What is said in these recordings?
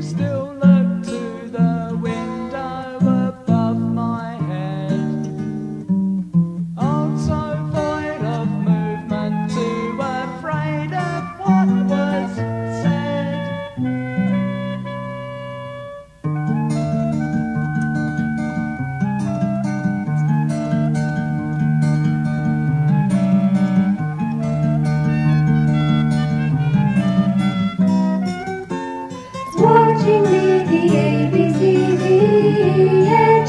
still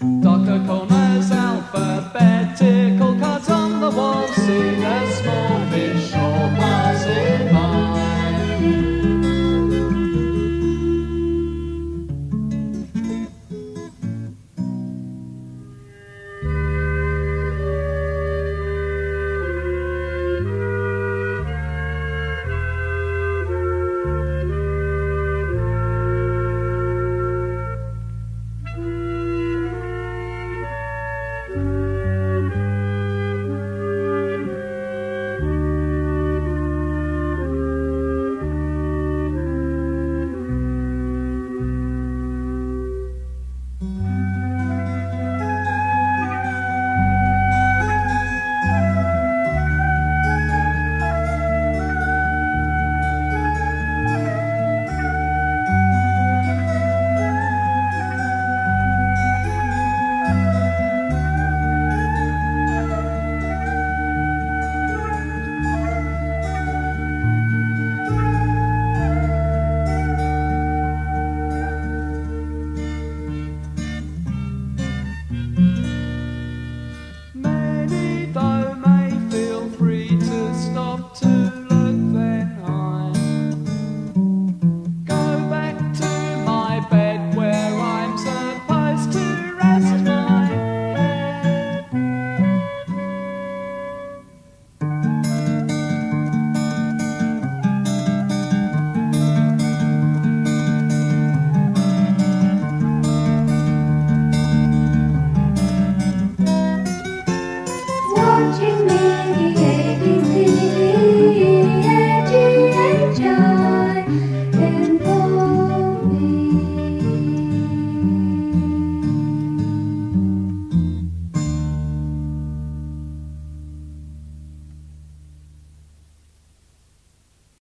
Dr. Coma's alphabetical cards on the wall seen a small fish